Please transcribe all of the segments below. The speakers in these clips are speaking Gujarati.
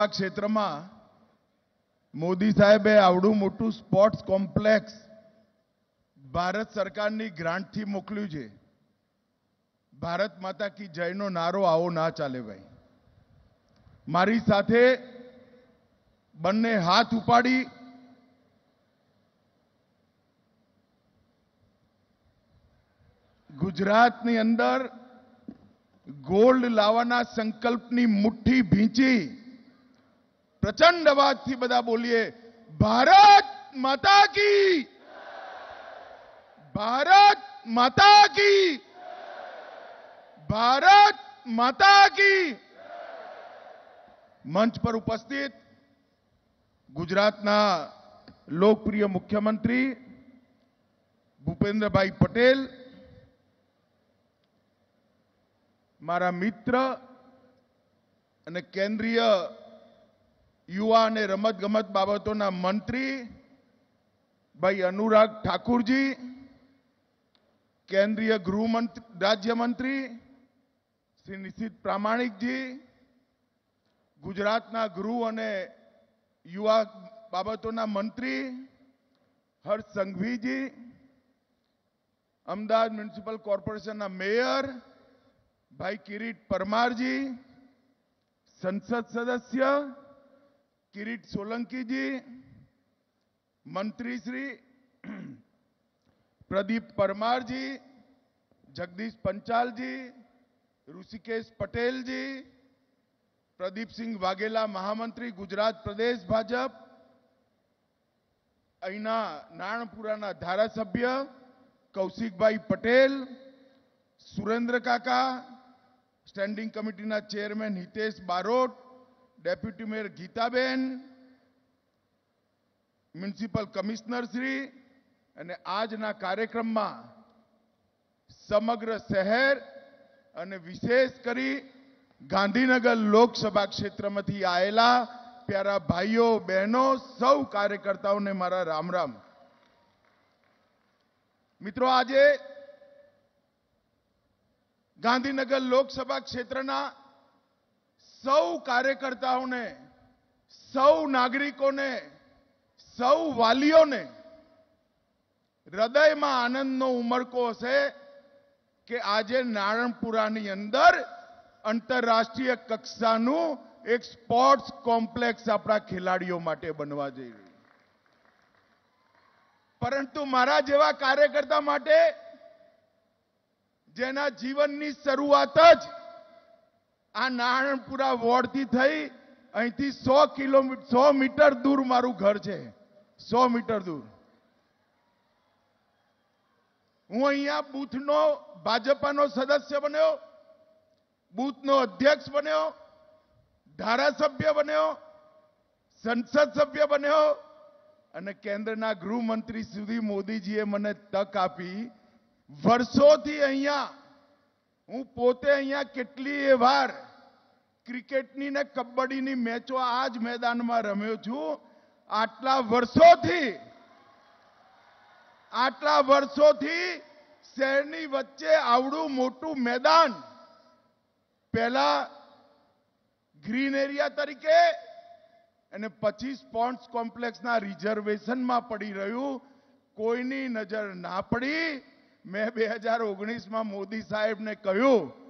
ક્ષેત્રમાં મોદી સાહેબે આવડું મોટું સ્પોર્ટ્સ કોમ્પ્લેક્સ ભારત સરકારની ગ્રાન્ટથી મોકલ્યું છે. ભારત માતા કી જયનો નારો આવો ના ચાલે ભાઈ. મારી સાથે બંને હાથ ઉપાડી ગુજરાતની અંદર ગોલ્ડ લાવવાના સંકલ્પની મુઠ્ઠી ભીંચી પ્રચંડ અવાજથી બધા બોલીએ, ભારત માતા કી! ભારત માતા કી! ભારત માતા કી! મંચ પર ઉપસ્થિત ગુજરાતના લોકપ્રિય મુખ્યમંત્રી ભૂપેન્દ્રભાઈ પટેલ, મારા મિત્ર અને કેન્દ્રીય યુવા અને રમતગમત બાબતોના મંત્રી ભાઈ અનુરાગ ઠાકુરજી, કેન્દ્રીય ગૃહમંત્રી, રાજ્યમંત્રી શ્રી નિશિત પ્રામાણિકજી, ગુજરાતના ગૃહ અને યુવા બાબતોના મંત્રી હર્ષ સંઘવીજી, અમદાવાદ મ્યુનિસિપલ કોર્પોરેશનના મેયર ભાઈ કિરીટ પરમારજી, સંસદ સદસ્ય કિરીટ સોલંકીજી મંત્રી શ્રી પ્રદીપ પરમારજી જગદીશ પંચાલજી ઋષિકેશ પટેલજી પ્રદીપસિંહ વાઘેલા મહામંત્રી ગુજરાત પ્રદેશ ભાજપ અહીંના નારણપુરાના ધારાસભ્ય કૌશિકભાઈ પટેલ સુરેન્દ્ર કાકા સ્ટેન્ડિંગ કમિટીના chairman Hitesh Barot deputy mayor Gitaben, municipal કમિશનરશ્રી અને આજના કાર્યક્રમમાં સમગ્ર શહેર અને વિશેષ કરી ગાંધીનગર લોકસભા ક્ષેત્રમાંથી આવેલા પ્યારા ભાઈઓ, બહેનો, સૌ કાર્યકર્તાઓને મારા રામ રામ. મિત્રો, આજે ગાંધીનગર લોકસભા ક્ષેત્રના સૌ કાર્યકર્તાઓને, સૌ નાગરિકોને, સૌ વાલીઓને હૃદયમાં આનંદનો ઉમળકો હશે કે આજે નારણપુરાની અંદર આંતરરાષ્ટ્રીય કક્ષાનું એક સ્પોર્ટ્સ કોમ્પ્લેક્સ આપણા ખેલાડીઓ માટે બનવા જઈ રહ્યું પરંતુ મારા જેવા કાર્યકર્તા માટે જેના જીવનની શરૂઆત જ આ નારણપુરા વોર્ડથી થઈ, અહીંથી સો કિલોમીટર સો મીટર દૂર મારું ઘર છે. સો મીટર દૂર. હું અહીંયા બૂથનો ભાજપાનો સદસ્ય બન્યો, બૂથનો અધ્યક્ષ બન્યો, ધારાસભ્ય બન્યો, સંસદ સભ્ય બન્યો અને કેન્દ્રના ગૃહમંત્રી સુધી મોદીજીએ મને તક આપી. વર્ષોથી અહીંયા હું પોતે અહીંયા કેટલી વાર ક્રિકેટની ને કબડ્ડીની મેચો આ જ મેદાનમાં રમ્યો છું. આટલા વર્ષોથી આટલા વર્ષોથી શહેરની વચ્ચે આવડું મોટું મેદાન. પહેલા ગ્રીન એરિયા તરીકે અને પછી સ્પોર્ટ્સ કોમ્પ્લેક્સના રિઝર્વેશનમાં પડી રહ્યું. કોઈની નજર ના પડી. મેં બે હજાર ઓગણીસમાં મોદી સાહેબને કહ્યું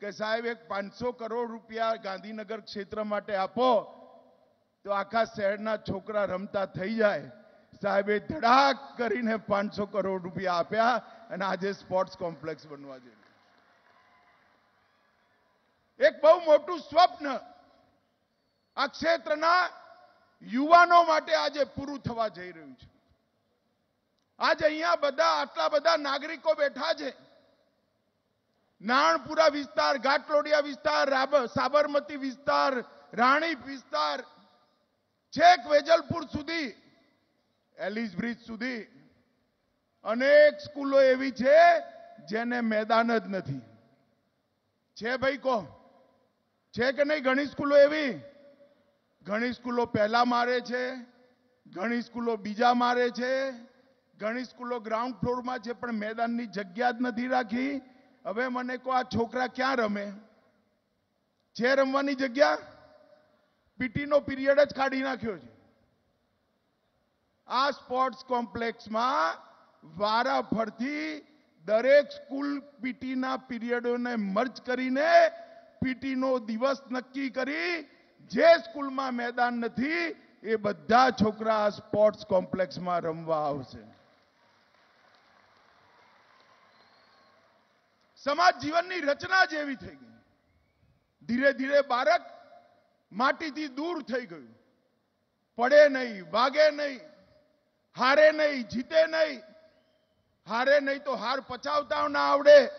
કે સાહેબ, એક પાંચસો કરોડ રૂપિયા ગાંધીનગર ક્ષેત્ર માટે આપો, તો આખા શહેરના છોકરા રમતા થઈ જાય. સાહેબે ધડાક કરીને પાંચસો કરોડ રૂપિયા આપ્યા અને આજે સ્પોર્ટ્સ કોમ્પ્લેક્સ બનવા જઈ એક બહુ મોટું સ્વપ્ન. આ ક્ષેત્રના યુવાનો માટે આજે પૂરું થવા જઈ રહ્યું છે. આજે અહીંયા બધા, આટલા બધા નાગરિકો બેઠા છે. નાણપુરા વિસ્તાર, ઘાટલોડિયા વિસ્તાર સાબરમતી વિસ્તાર રાણીપ વિસ્તાર, છેક વેજલપુર સુધી, એલિસ બ્રિજ સુધી અનેક સ્કૂલો એવી છે જેને મેદાન જ નથી. છે ભાઈ કહો છે કે નહીં? ઘણી સ્કૂલો એવી? ઘણી સ્કૂલો પહેલા મારે છે, ઘણી સ્કૂલો બીજા મારે છે, ઘણી સ્કૂલો ગ્રાઉન્ડ ફ્લોરમાં છે, પણ મેદાનની જગ્યા જ નથી રાખી. હવે મને કહો, આ છોકરા ક્યાં રમે? જે રમવાની જગ્યા પીટીનો પીરિયડ જ કાઢી નાખ્યો છે. આ સ્પોર્ટ્સ કોમ્પ્લેક્સમાં વારાફરથી દરેક સ્કૂલ પીટીના પીરિયડોને મર્જ કરીને પીટીનો દિવસ નક્કી કરી જે સ્કૂલમાં મેદાન નથી એ બધા છોકરા સ્પોર્ટ્સ કોમ્પ્લેક્સમાં રમવા આવશે. સમાજ જીવનની રચના જ એવી થઈ ગઈ. ધીરે ધીરે બાળક માટીથી દૂર થઈ ગયું. પડે નહીં, વાગે નહીં, હારે નહીં, જીતે નહીં. હારે નહીં તો હાર પચાવતા ના આવડે.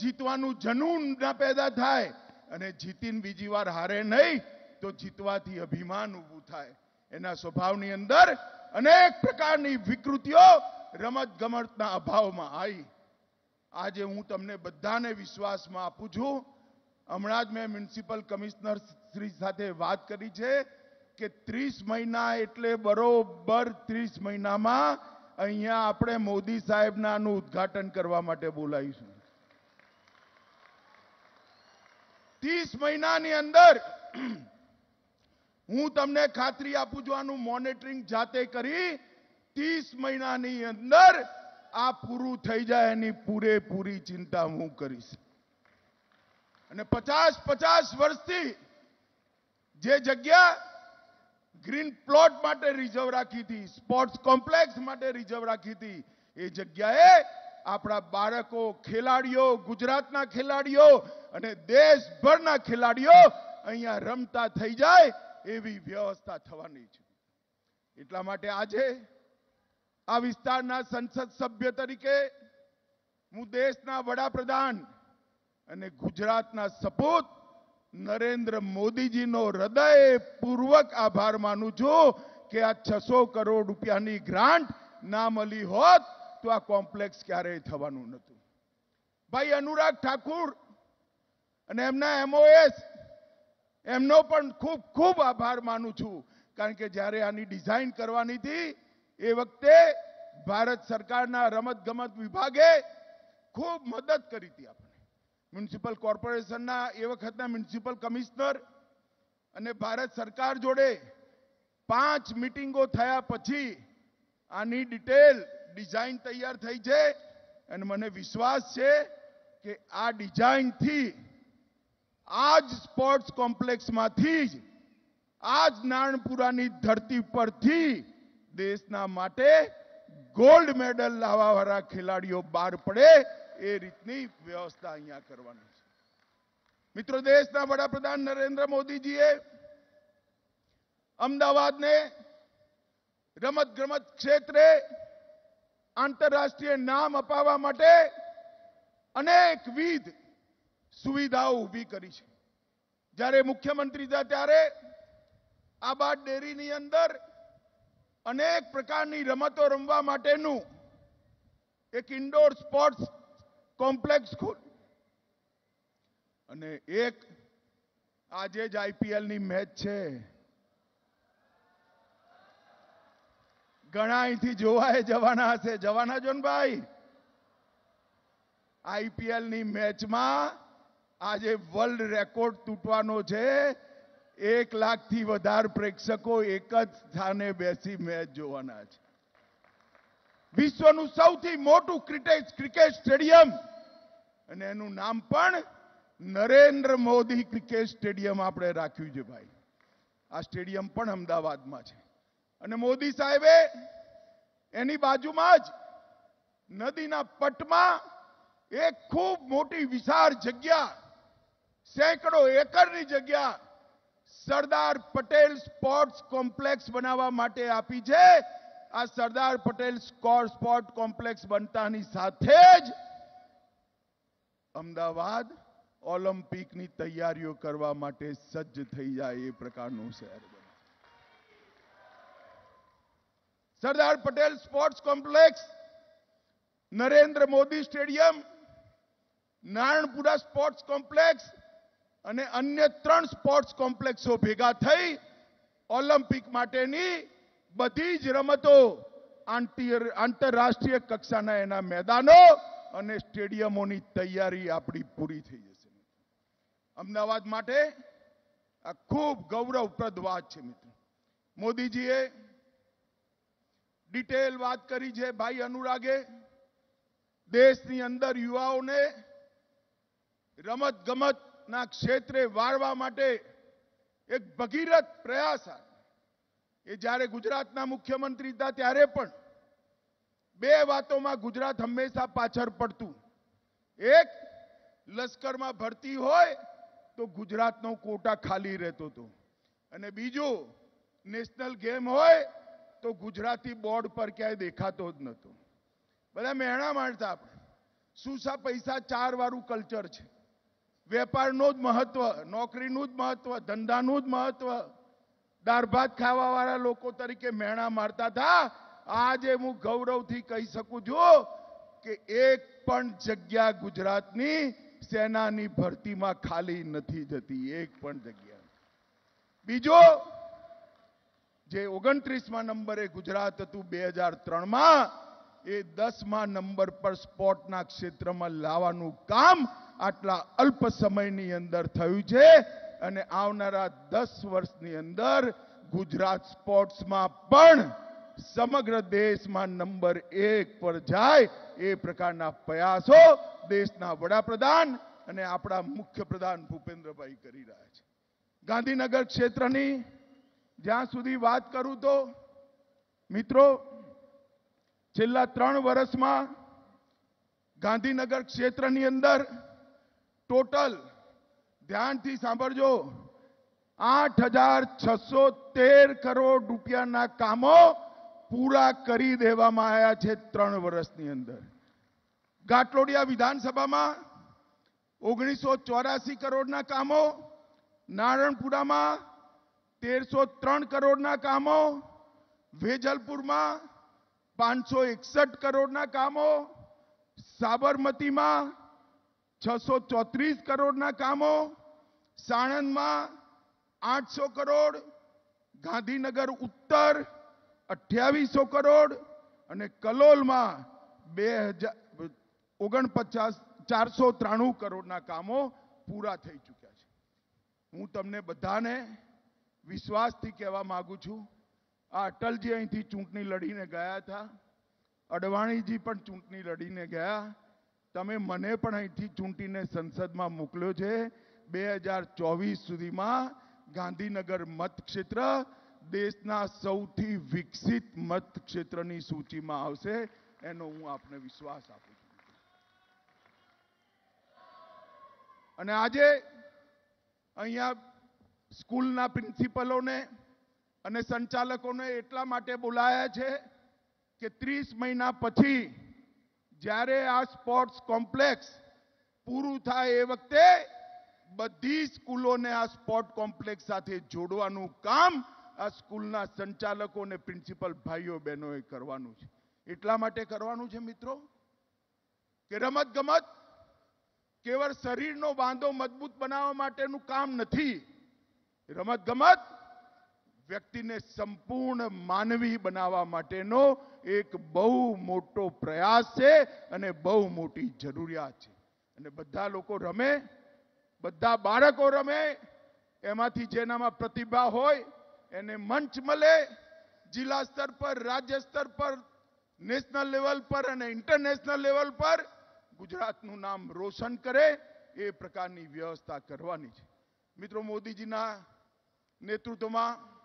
જીતવાનું જનૂન ના પેદા થાય અને જીતીને બીજી વાર હારે નહીં તો જીતવાથી અભિમાન ઊભું થાય. એના સ્વભાવની અંદર અનેક પ્રકારની વિકૃતિઓ રમત ગમતના અભાવમાં આવી. આજે હું તમને બધાને વિશ્વાસમાં આપું છું. હમણાં જ મેં મ્યુનિસિપલ કમિશનર શ્રી સાથે વાત કરી છે કે ત્રીસ મહિના એટલે બરોબર ત્રીસ મહિનામાં અહીંયા આપણે મોદી સાહેબના આનું ઉદ્ઘાટન કરવા માટે બોલાવીશું. ત્રીસ મહિનાની અંદર હું તમને ખાતરી આપું છું આનું મોનિટરિંગ જાતે કરી ત્રીસ મહિનાની અંદર આ પૂરું થઈ જાય એની પૂરેપૂરી ચિંતા હું કરીશ. અને પચાસ પચાસ વર્ષથી જે જગ્યા ગ્રીન પ્લોટ માટે રિઝર્વ રાખી હતી, સ્પોર્ટ્સ કોમ્પ્લેક્સ માટે રિઝર્વ રાખી હતી, એ જગ્યાએ આપણા બાળકો, ખેલાડીઓ, ગુજરાતના ખેલાડીઓ અને દેશભરના ખેલાડીઓ અહીંયા રમતા થઈ જાય એવી વ્યવસ્થા થવાની છે. એટલા માટે આજે આ વિસ્તારના સંસદ સભ્ય તરીકે હું દેશના વડાપ્રધાન અને ગુજરાતના સપૂત નરેન્દ્ર મોદીજીનો હૃદયપૂર્વક આભાર માનું છું કે આ છસો કરોડ રૂપિયાની ગ્રાન્ટ ના મળી હોત તો આ કોમ્પ્લેક્સ ક્યારેય થવાનું નહોતું. ભાઈ અનુરાગ ઠાકુર અને એમના એમઓએસ, એમનો પણ ખૂબ ખૂબ આભાર માનું છું. કારણ કે જ્યારે આની ડિઝાઇન કરવાની હતી એ વખતે ભારત સરકારના રમત ગમત વિભાગે ખૂબ મદદ કરી હતી આપણે મ્યુનિસિપલ કોર્પોરેશનના એ વખતના મ્યુનિસિપલ કમિશનર અને ભારત સરકાર જોડે પાંચ મિટિંગો થયા પછી આની ડિટેલ ડિઝાઇન તૈયાર થઈ છે અને મને વિશ્વાસ છે કે આ ડિઝાઇનથી આ જ સ્પોર્ટ્સ કોમ્પ્લેક્સમાંથી જ આ જ નારણપુરાની ધરતી પરથી દેશના માટે ગોલ્ડ મેડલ લાવવાવાળા ખેલાડીઓ બહાર પડે એ રીતની વ્યવસ્થા અહીંયા કરવાની છે. મિત્રો, દેશના વડાપ્રધાન નરેન્દ્ર મોદીજીએ અમદાવાદને રમત ગમત ક્ષેત્રે આંતરરાષ્ટ્રીય નામ અપાવવા માટે અનેકવિધ સુવિધાઓ ઊભી કરી છે. જ્યારે મુખ્યમંત્રી હતા ત્યારે આબાદ ડેરીની અંદર અનેક પ્રકારની રમતો રમવા માટેનું એક ઇન્ડોર સ્પોર્ટ્સ કોમ્પ્લેક્સ ખોલ. અને એક આજે જ આઈપીએલની મેચ છે. ઘણા અહીંથી જોવાય જવાના હશે. જવાના જોનભાઈ આઈપીએલની મેચમાં આજે વર્લ્ડ રેકોર્ડ તૂટવાનો છે. એક લાખથી વધારે પ્રેક્ષકો એક જ સ્થાને બેસી મેચ જોવાના છે. વિશ્વનું સૌથી મોટું ક્રિકેટ ક્રિકેટ સ્ટેડિયમ અને એનું નામ પણ નરેન્દ્ર મોદી ક્રિકેટ સ્ટેડિયમ આપણે રાખ્યું છે ભાઈ. આ સ્ટેડિયમ પણ અમદાવાદમાં છે. અને મોદી સાહેબે એની બાજુમાં જ નદીના પટમાં એક ખૂબ મોટી વિશાળ જગ્યા, સેંકડો એકરની જગ્યા સરદાર પટેલ સ્પોર્ટ્સ કોમ્પ્લેક્સ બનાવવા માટે આપી છે. આ સરદાર પટેલ સ્પોર્ટ કોમ્પ્લેક્સ બનતાની સાથે જ અમદાવાદ ઓલિમ્પિકની તૈયારીઓ કરવા માટે સજ્જ થઈ જાય એ પ્રકારનું શહેર Sardar Patel sports complex Narendra Modi stadium, Naranpura sports complex અને અન્ય ત્રણ સ્પોર્ટ્સ કોમ્પ્લેક્સો ભેગા થઈ ઓલિમ્પિક માટેની બધી જ રમતો આંતરરાષ્ટ્રીય કક્ષાના એના મેદાનો અને સ્ટેડિયમોની તૈયારી આપણી પૂરી થઈ જશે. અમદાવાદ માટે આ ખૂબ ગૌરવપ્રદ વાત છે મિત્રો. મોદીજીએ ડિટેલ વાત કરી છે ભાઈ અનુરાગે. દેશની અંદર યુવાઓને રમત ગમતના ક્ષેત્રે વાળવા માટે એક ભગીરથ પ્રયાસ એ જ્યારે ગુજરાતના મુખ્યમંત્રી હતા ત્યારે પણ બે વાતોમાં ગુજરાત હંમેશા પાછળ પડતું. એક, લશ્કરમાં ભરતી હોય તો ગુજરાતનો કોટા ખાલી રહેતો હતો. અને બીજું, નેશનલ ગેમ હોય તો ગુજરાતી બોર્ડ પર ક્યાંય દેખાતો જ નહોતો. બધા મહેણા માણતા આપણે. શું પૈસા ચાર વાળું કલ્ચર છે? વેપારનું જ મહત્વ, નોકરીનું જ મહત્વ, ધંધાનું જ મહત્વ. દાળ ભાત ખાવા વાળા લોકો તરીકે મહેણા મારતા હતા. આજે હું ગૌરવથી કહી શકું છું કે એક પણ જગ્યા ગુજરાતની સેનાની ભરતીમાં ખાલી નથી જતી, એક પણ જગ્યા. બીજો, જે ઓગણત્રીસમાં નંબરે ગુજરાત હતું બે હજાર ત્રણમાં, એ દસમા નંબર પર સ્પોર્ટના ક્ષેત્રમાં લાવવાનું કામ આટલા અલ્પ સમયની અંદર થયું છે અને આવનારા દસ વર્ષની અંદર ગુજરાત સ્પોર્ટ્સમાં પણ સમગ્ર દેશમાં નંબર એક પર જાય એ પ્રકારના પ્રયાસો દેશના વડાપ્રધાન અને આપણા મુખ્યપ્રધાન ભૂપેન્દ્રભાઈ કરી રહ્યા છે. ગાંધીનગર ક્ષેત્રની જ્યાં સુધી વાત કરું તો, મિત્રો, છેલ્લા ત્રણ વર્ષમાં ગાંધીનગર ક્ષેત્રની અંદર ટોટલ ધ્યાનથી સાંભળજો, આઠ હજાર છસો તેર કરોડ રૂપિયાના કામો પૂરા કરી દેવામાં આવ્યા છે ત્રણ વર્ષની અંદર. ઘાટલોડિયા વિધાનસભામાં ઓગણીસો ચોરાસી કરોડના કામો, નારણપુરામાં તેરસો ત્રણ કરોડના કામો, વેજલપુરમાં પાંચસો એકસઠ કરોડના કામો, સાબરમતીમાં છસો ચોત્રીસ કરોડના કામો સાણંદમાં આઠસો કરોડ, ગાંધીનગર ઉત્તર અઠ્યાવીસો કરોડ અને કલોલમાં બે હજાર ઓગણપચાસ, ચારસો ત્રાણું કરોડના કામો પૂરા થઈ ચૂક્યા છે. હું તમને બધાને વિશ્વાસથી કહેવા માગું છું, આ અટલજી અહીંથી ચૂંટણી લડીને ગયા હતા, અડવાણીજી પણ ચૂંટણી લડીને ગયા તમે મને પણ અહીંથી ચૂંટીને સંસદમાં મોકલ્યો છે. બે હજાર ચોવીસ સુધીમાં ગાંધીનગર મતક્ષેત્ર દેશના સૌથી વિકસિત મતક્ષેત્રની સૂચિમાં આવશે એનો હું આપને વિશ્વાસ આપું છું. અને આજે અહીંયા સ્કૂલના પ્રિન્સિપલોને અને સંચાલકોને એટલા માટે બોલાયા છે કે ત્રીસ મહિના પછી જ્યારે આ સ્પોર્ટ્સ કોમ્પ્લેક્સ પૂરું થાય એ વખતે બધી સ્કૂલોને આ સ્પોર્ટ કોમ્પ્લેક્સ સાથે જોડવાનું કામ આ સ્કૂલના સંચાલકો અને પ્રિન્સિપલ ભાઈઓ બહેનોએ કરવાનું છે. એટલા માટે કરવાનું છે મિત્રો કે રમત ગમત કેવળ શરીરનો બાંધો મજબૂત બનાવવા માટેનું કામ નથી. રમત ગમત વ્યક્તિને સંપૂર્ણ માનવી બનાવવા માટેનો એક બહુ મોટો પ્રયાસ છે અને બહુ મોટી જરૂરિયાત છે. અને બધા લોકો રમે, બધા બાળકો રમે, એમાંથી જેનામાં પ્રતિભા હોય, એને મંચ મળે, જિલ્લા સ્તર પર, રાજ્ય સ્તર પર, નેશનલ લેવલ પર અને ઇન્ટરનેશનલ લેવલ પર ગુજરાતનું નામ રોશન કરે એ પ્રકારની વ્યવસ્થા કરવાની છે. મિત્રો, મોદીજીના નેતૃત્વમાં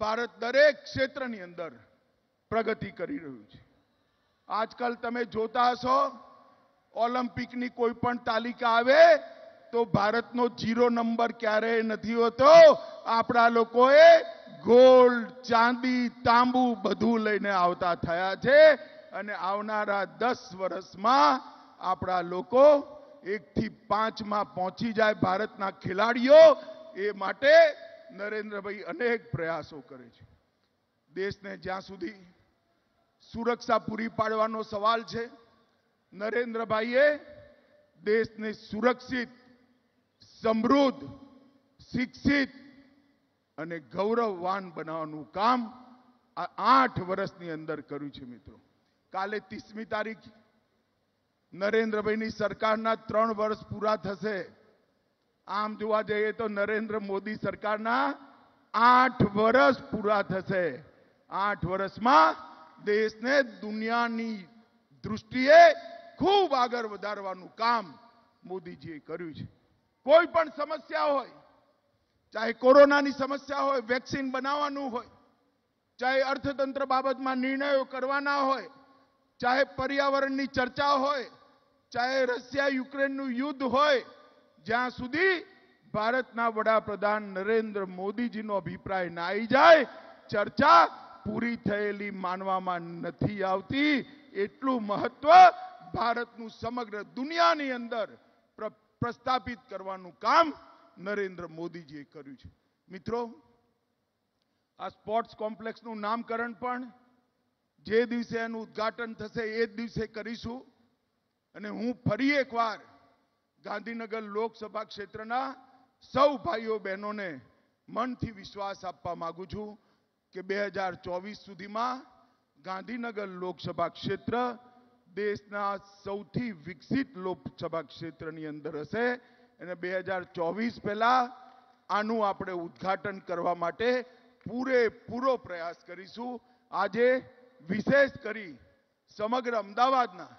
ભારત દરેક ક્ષેત્રની અંદર પ્રગતિ કરી રહ્યું છે. આજકાલ તમે જોતા હશો, ઓલિમ્પિકની કોઈ પણ તાલિકા આવે તો ભારતનો જીરો નંબર ક્યારેય નથી હોતો. આપણા લોકોએ ગોલ્ડ, ચાંદી, તાંબુ બધું લઈને આવતા થયા છે અને આવનારા દસ વર્ષમાં આપણા લોકો એકથી પાંચમાં પહોંચી જાય ભારતના ખેલાડીઓ એ માટે નરેન્દ્રભાઈ અનેક પ્રયાસો કરે છે. દેશને જ્યાં સુધી સુરક્ષા પૂરી પાડવાનો સવાલ છે, નરેન્દ્રભાઈએ દેશને સુરક્ષિત, સમૃદ્ધ, શિક્ષિત અને ગૌરવવાન બનાવવાનું કામ આ આઠ વર્ષની અંદર કર્યું છે મિત્રો. કાલે ત્રીસમી તારીખ નરેન્દ્રભાઈની સરકારના ત્રણ વર્ષ પૂરા થશે. આમ જોવા જઈએ તો નરેન્દ્ર મોદી સરકારના આઠ વર્ષ પૂરા થશે. આઠ વર્ષમાં દેશને દુનિયાની દૃષ્ટિએ ખૂબ આગળ વધારવાનું કામ મોદીજીએ કર્યું છે. કોઈ પણ સમસ્યા હોય, ચાહે કોરોનાની સમસ્યા હોય, વેક્સિન બનાવવાનું હોય, ચાહે અર્થતંત્ર બાબતમાં નિર્ણયો કરવાના હોય, ચાહે પર્યાવરણની ચર્ચા હોય, ચાહે રશિયા યુક્રેનનું યુદ્ધ હોય જ્યાં સુધી ભારતના વડાપ્રધાન નરેન્દ્ર મોદીજીનો અભિપ્રાય ના આવી જાય, ચર્ચા પૂરી થયેલી માનવામાં નથી આવતી. એટલું મહત્વ ભારતનું સમગ્ર દુનિયાની અંદર પ્ર- પ્રસ્થાપિત કરવાનું કામ નરેન્દ્ર મોદીજીએ કર્યું છે. મિત્રો, આ સ્પોર્ટ્સ કોમ્પ્લેક્સનું નામકરણ પણ જે દિવસે એનું ઉદ્ઘાટન થશે એ જ દિવસે કરીશું. અને હું ફરી એકવાર ગાંધીનગર લોકસભા ક્ષેત્રના સૌ ભાઈઓ બહેનોને મનથી વિશ્વાસ આપવા માગું છું કે બે હજાર ચોવીસ સુધીમાં ગાંધીનગર લોકસભા ક્ષેત્ર દેશના સૌથી વિકસિત લોકસભા ક્ષેત્રની અંદર હશે. અને બે હજાર ચોવીસ પહેલાં આનું આપણે ઉદ્ઘાટન કરવા માટે પૂરેપૂરો પ્રયાસ કરીશું. આજે વિશેષ કરી સમગ્ર અમદાવાદના,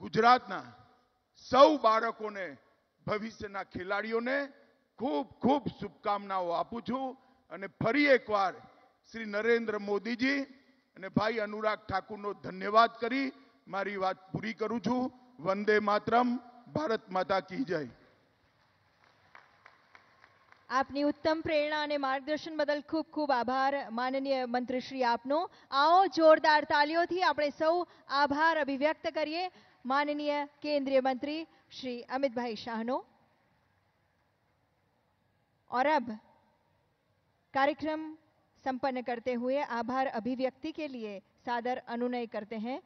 ગુજરાતના સૌ બાળકોને, ભવિષ્યના ખેલાડીઓને ખૂબ ખૂબ શુભકામનાઓ આપું છું. અને ફરી એકવાર શ્રી નરેન્દ્ર મોદીજી અને ભાઈ અનુરાગ ઠાકુરનો ધન્યવાદ કરી મારી વાત પૂરી કરું છું. વંદે માતરમ, ભારત માતા કી જય. આપની ઉત્તમ પ્રેરણા અને માર્ગદર્શન બદલ ખૂબ ખૂબ આભાર. માનનીય મંત્રીશ્રી આપનો. આવો જોરદાર તાલીઓથી આપણે સૌ આભાર અભિવ્યક્ત કરીએ. माननीय केंद्रीय मंत्री श्री अमित भाई शाहनो। और अब कार्यक्रम संपन्न करते हुए आभार अभिव्यक्ति के लिए सादर अनुनय करते हैं।